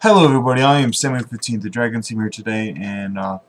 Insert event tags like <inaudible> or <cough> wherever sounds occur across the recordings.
Hello everybody, I am Sammy15, the Dragon Team here today, and uh,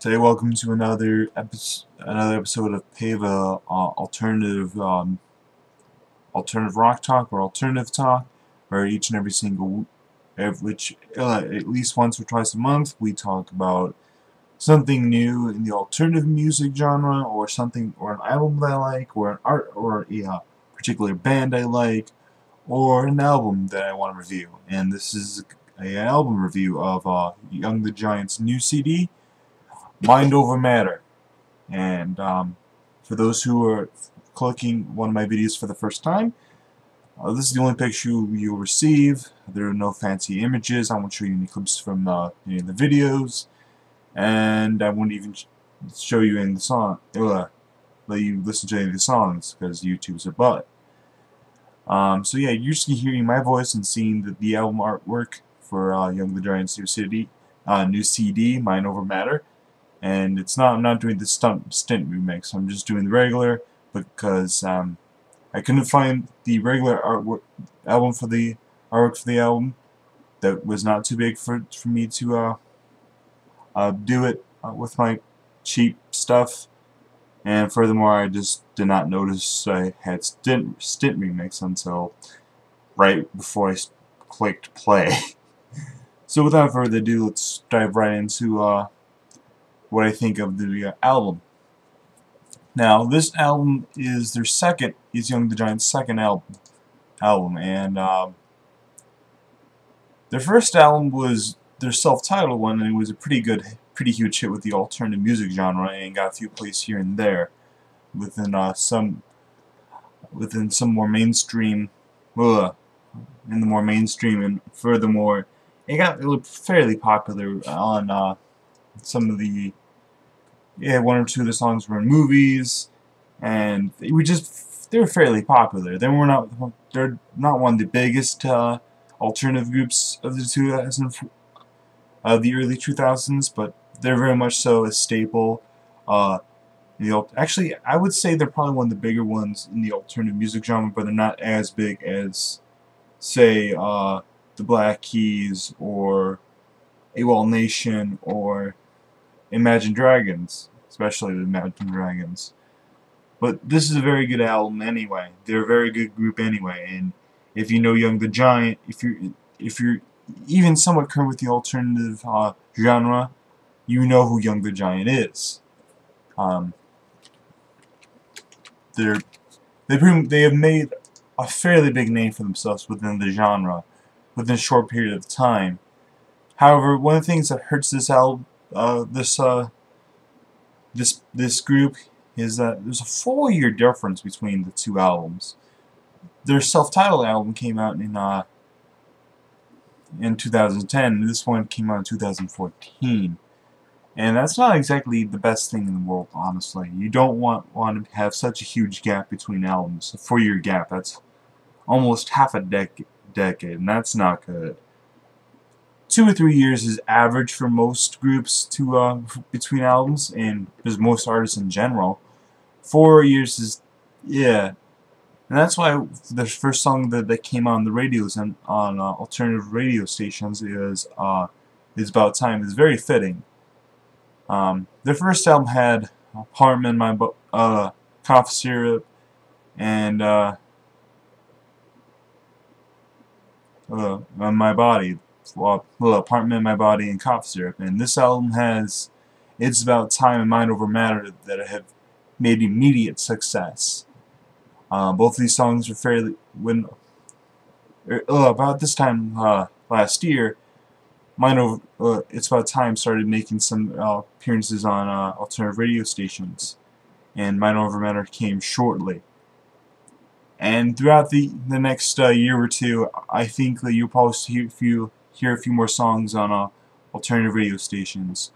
today welcome to another episode, another episode of Pava uh, Alternative um, Alternative Rock Talk or Alternative Talk, where each and every single, which uh, at least once or twice a month, we talk about something new in the alternative music genre, or something, or an album that I like, or an art, or a particular band I like, or an album that I want to review. And this is a album review of uh, Young the Giant's new CD, Mind Over Matter. And um, for those who are clicking one of my videos for the first time, uh, this is the only picture you'll receive. There are no fancy images. I won't show you any clips from uh, any of the videos. And I won't even show you any of the song. Uh, let you listen to any of the songs because YouTube's a butt. Um, so yeah, you're just hearing my voice and seeing the, the album artwork for uh, Young the Giant's new CD, uh, new CD, Mind Over Matter. And it's not, I'm not doing the stunt, stint remix, I'm just doing the regular because um, I couldn't find the regular artwork album for the artwork for the album that was not too big for, for me to uh, uh, do it uh, with my cheap stuff. And furthermore, I just did not notice I had stint, stint remix until right before I clicked play. <laughs> So without further ado, let's dive right into uh, what I think of the uh, album. Now, this album is their second, is Young the Giant's second album, album, and uh, their first album was their self-titled one, and it was a pretty good, pretty huge hit with the alternative music genre, and got a few plays here and there, within uh, some, within some more mainstream, uh, in the more mainstream, and furthermore, it got fairly popular on uh, some of the yeah one or two of the songs were in movies and we just they were fairly popular. They were not they're not one of the biggest uh, alternative groups of the 2000 uh, the early 2000s but they're very much so a staple uh, the actually I would say they're probably one of the bigger ones in the alternative music genre but they're not as big as say uh, the Black Keys or AWOLNATION or Imagine Dragons, especially the Imagine Dragons. But this is a very good album anyway. They're a very good group anyway, and if you know Young the Giant, if you're if you're even somewhat current with the alternative uh, genre, you know who Young the Giant is. Um, they're they they have made a fairly big name for themselves within the genre within a short period of time. However, one of the things that hurts this album, uh, this uh, this this group, is that there's a four-year difference between the two albums. Their self-titled album came out in uh, in 2010, and this one came out in 2014. And that's not exactly the best thing in the world, honestly. You don't want, want to have such a huge gap between albums. A four-year gap, that's almost half a decade decade, and that's not good. Two or three years is average for most groups to uh, between albums, and there's most artists in general. Four years is, yeah, and that's why the first song that, that came on the radios and on uh, alternative radio stations is uh, is about time. It's very fitting. Um, their first album had Apartment, my uh, cough syrup, and uh, uh, on my body, little apartment in my body, and cough syrup. And this album has It's About Time and Mind Over Matter that have made immediate success. Uh, both of these songs are fairly when er, uh, about this time uh, last year. Mind Over uh, It's About Time started making some uh, appearances on uh, alternative radio stations, and Mind Over Matter came shortly. And throughout the the next uh, year or two, I think that you'll probably hear a few hear a few more songs on uh, alternative radio stations.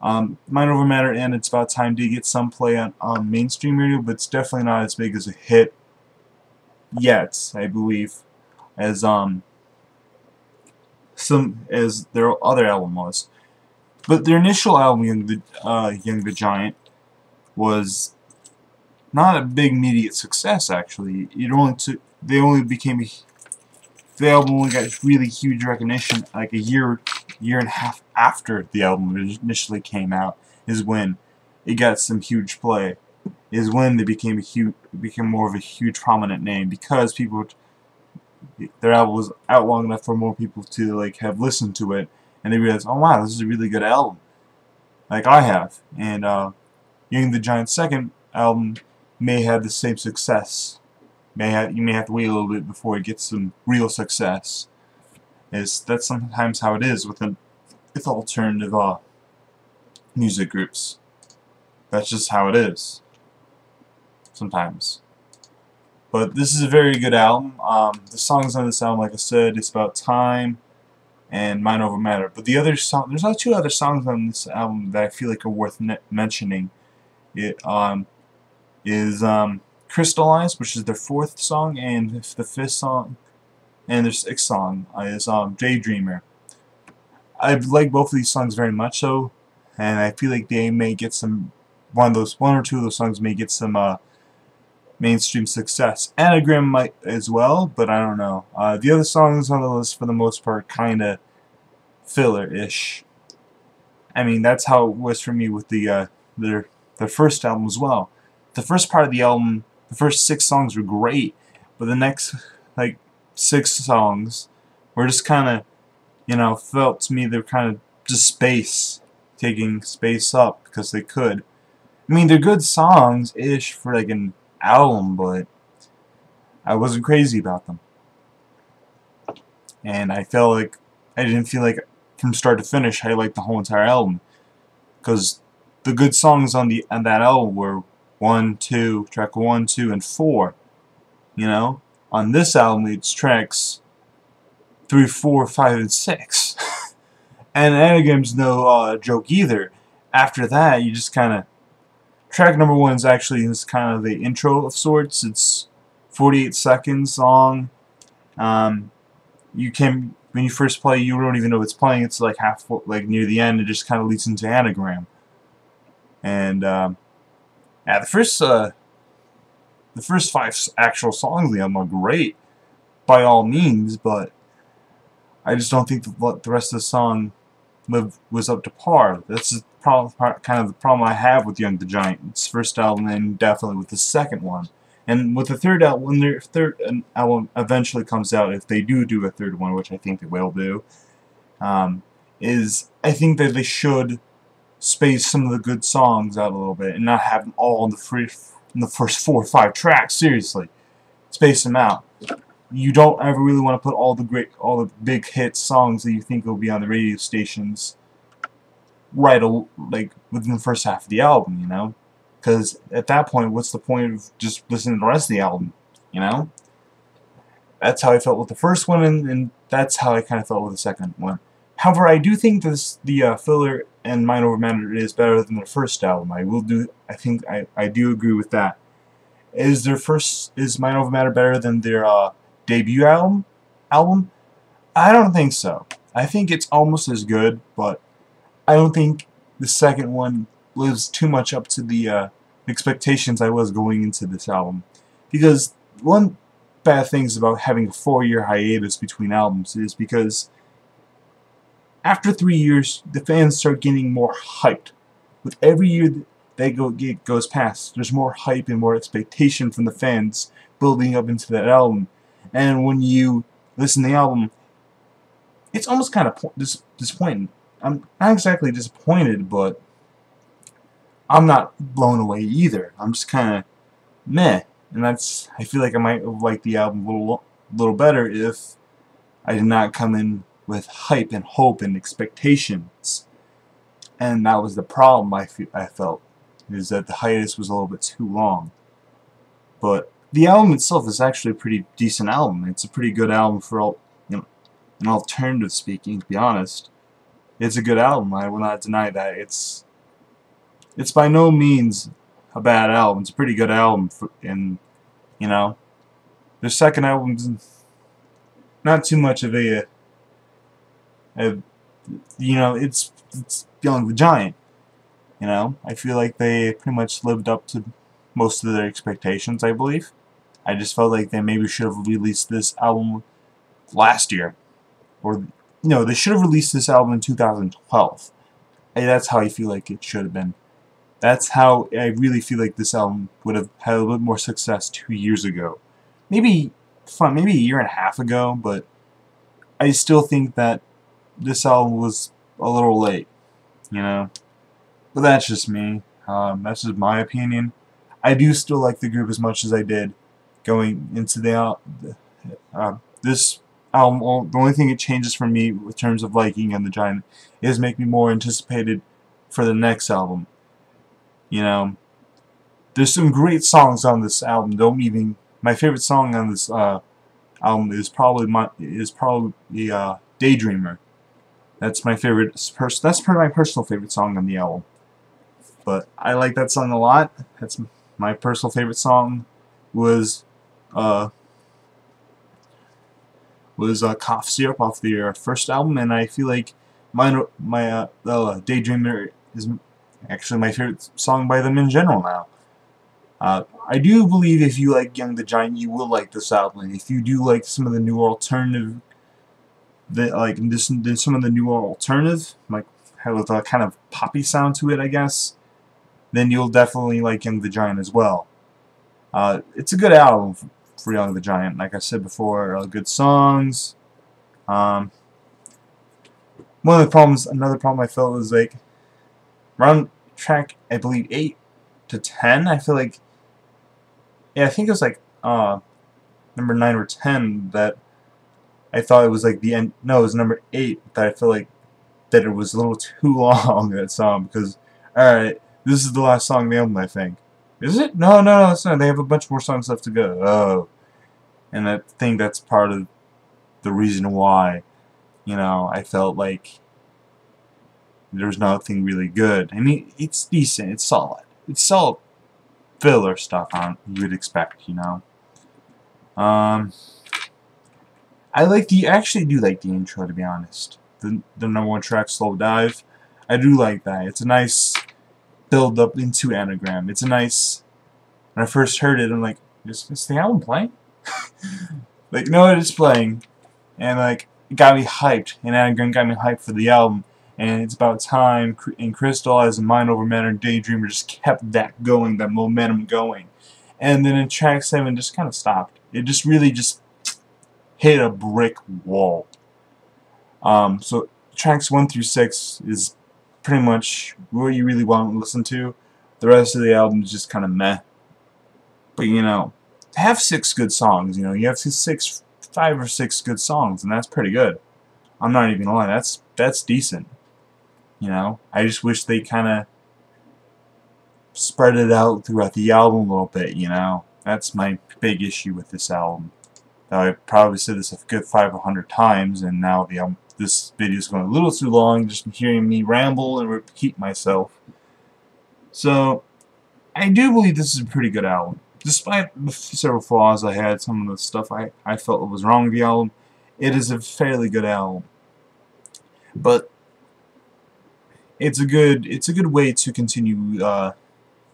Um, Mind Over Matter and It's About Time to get some play on, mainstream radio, but it's definitely not as big as a hit yet, I believe, as um some as their other album was. But their initial album, Young the uh, Young the Giant, was not a big immediate success actually. It only took they only became the album only got really huge recognition like a year, year and a half after the album initially came out is when it got some huge play. Is when they became a huge, became more of a huge prominent name because people, their album was out long enough for more people to like have listened to it, and they realized, oh wow, this is a really good album, like I have. And uh, Young the Giant's second album may have the same success may have you may have to wait a little bit before it gets some real success. Is that's sometimes how it is with an with alternative uh, music groups. That's just how it is. Sometimes. But this is a very good album. Um, the songs on this album, like I said, it's about time and Mind Over Matter. But the other song, there's also two other songs on this album that I feel like are worth mentioning. It um, is um, Crystallized, which is their fourth song, and the fifth song, and their sixth song is um, Daydreamer. I like both of these songs very much so, and I feel like they may get some, one of those, one or two of those songs may get some uh, mainstream success. Anagram might as well, but I don't know. Uh, the other songs on the list, for the most part, kind of filler-ish. I mean, that's how it was for me with the uh, their their first album as well. The first part of the album the first six songs were great, but the next like six songs were just kind of, you know, felt to me they're kind of just space, taking space up because they could. I mean, they're good songs ish for like an album, but I wasn't crazy about them. And I felt like I didn't feel like from start to finish I liked the whole entire album because the good songs on the on that album were one, two, track one, two, and four. You know, on this album it's tracks three, four, five, and six. <laughs> and Anagram's no uh, joke either. After that, you just kind of track number one is actually is kind of the intro of sorts. It's 48 seconds long. Um, you can when you first play, you don't even know it's playing. It's like half like near the end. It just kind of leads into anagram. And um, yeah, the first uh, the first five actual songs the album are great, by all means, but I just don't think the, the rest of the song live, was up to par. That's the problem, kind of the problem I have with Young the Giant's first album, and definitely with the second one. And with the third album, when their third album eventually comes out, if they do do a third one, which I think they will do, um, is I think that they should space some of the good songs out a little bit and not have them all in the free in the first four or five tracks. Seriously, space them out. You don't ever really want to put all the great, all the big hit songs that you think will be on the radio stations right like within the first half of the album, you know? Because at that point, what's the point of just listening to the rest of the album, you know? That's how I felt with the first one, and, and that's how I kind of felt with the second one. However, I do think this the uh, filler and Mind Over Matter is better than the first album. I will do. I think I I do agree with that. Is their first is Mind Over Matter better than their uh, debut album? Album? I don't think so. I think it's almost as good, but I don't think the second one lives too much up to the uh, expectations I was going into this album. Because one bad thing about having a four-year hiatus between albums is because after three years, the fans start getting more hyped. With every year that go, goes past, there's more hype and more expectation from the fans building up into that album. And when you listen to the album, it's almost kind of dis disappointing. I'm not exactly disappointed, but I'm not blown away either. I'm just kind of meh. And that's, I feel like I might have liked the album a little, little better if I did not come in with hype and hope and expectations. And that was the problem I, I felt, is that the hiatus was a little bit too long. But the album itself is actually a pretty decent album. It's a pretty good album for all, you know, an alternative speaking, to be honest. It's a good album, I will not deny that. It's it's by no means a bad album. It's a pretty good album, for, and, you know, their second album's not too much of a uh, you know, it's, it's Young the Giant. You know, I feel like they pretty much lived up to most of their expectations, I believe. I just felt like they maybe should have released this album last year. Or, no, they should have released this album in 2012. And that's how I feel like it should have been. That's how I really feel like this album would have had a little bit more success two years ago. Maybe, fun, maybe a year and a half ago, but I still think that this album was a little late, you know. But that's just me. Um, that's just my opinion. I do still like the group as much as I did going into the uh, this album. The only thing it changes for me in terms of liking and the Giant is make me more anticipated for the next album. You know, there's some great songs on this album. Don't even my favorite song on this uh, album is probably my is probably uh, Daydreamer. That's my favorite. That's my personal favorite song on the album. But I like that song a lot. That's my personal favorite song. Was uh, was uh, Cough Syrup off their first album, and I feel like my my uh, uh, Daydreamer is actually my favorite song by them in general now. Uh, I do believe if you like Young the Giant, you will like this album. If you do like some of the new alternative, the, like this, some of the newer alternative, like with a kind of poppy sound to it, I guess, then you'll definitely like Young the Giant as well. Uh, it's a good album for Young the Giant. Like I said before, uh, good songs. Um, one of the problems, another problem I felt was like around track, I believe eight to ten. I feel like yeah, I think it was like uh, number 9 or 10 that I thought it was like the end. No, it was number 8 that I feel like that it was a little <laughs> too long, that song, because, alright, this is the last song the album, I think. Is it? No, no, no, it's not. They have a bunch more songs left to go. Oh. And I think that's part of the reason why, you know, I felt like there's nothing really good. I mean, it's decent. It's solid. It's solid filler stuff on you would expect, you know. Um, I like the actually do like the intro to be honest. The the number one track, Slow Dive. I do like that. It's a nice build up into anagram. It's a nice. When I first heard it, I'm like, is, is the album playing? <laughs> like, no, it is playing, and like it got me hyped. And anagram got me hyped for the album and it's about time and Crystallized a mind over matter daydreamer just kept that going that momentum going and then in track 7 just kind of stopped it just really just hit a brick wall. Um, so tracks 1 through 6 is pretty much what you really want to listen to. The rest of the album is just kind of meh. But you know have six good songs you know you have six five or six good songs and that's pretty good. I'm not even lying that's that's decent. You know, I just wish they kind of spread it out throughout the album a little bit, you know. That's my big issue with this album. Now, I probably said this a good 500 times, and now the um, this video is going a little too long, just hearing me ramble and repeat myself. So, I do believe this is a pretty good album. Despite the several flaws I had, some of the stuff I, I felt was wrong with the album, it is a fairly good album. But it's a good it's a good way to continue uh,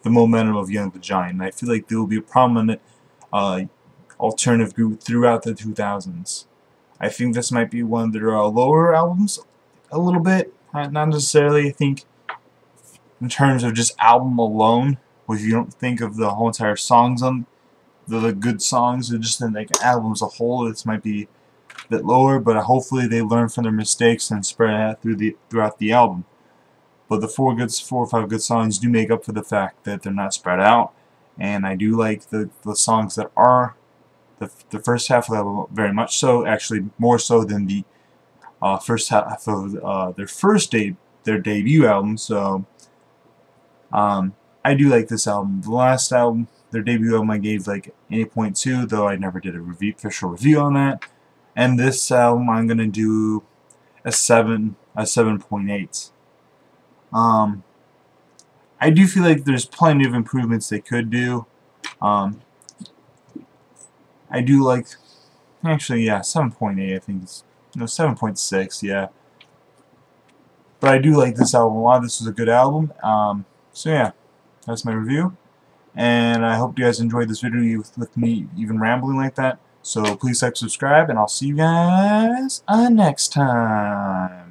the momentum of Young the Giant. I feel like there will be a prominent uh, alternative group throughout the 2000s. I think this might be one of their uh, lower albums a little bit, not necessarily. I think in terms of just album alone, if you don't think of the whole entire songs on the, the good songs, or just in like album as a whole, this might be a bit lower. But hopefully they learn from their mistakes and spread out through the throughout the album. But the four good, four or five good songs do make up for the fact that they're not spread out. And I do like the, the songs that are the, the first half of the album very much so, actually more so than the uh, first half of uh, their first de their debut album. So um, I do like this album. The last album, their debut album, I gave like 8.2, though I never did a review, official review on that. And this album, I'm gonna do a seven, a 7.8. Um, I do feel like there's plenty of improvements they could do. Um, I do like, actually, yeah, 7.8 I think is, no, 7.6, yeah. But I do like this album a lot. This was a good album. Um, so yeah, that's my review. And I hope you guys enjoyed this video with, with me even rambling like that. So please like, subscribe, and I'll see you guys uh, next time.